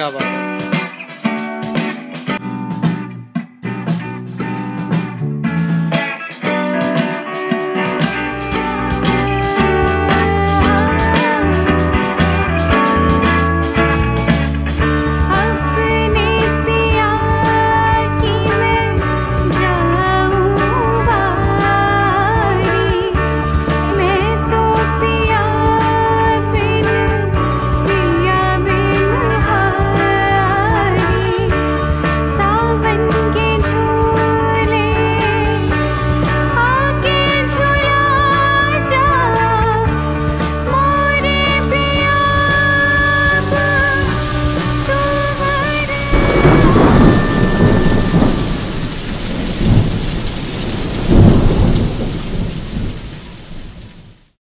ကြပါ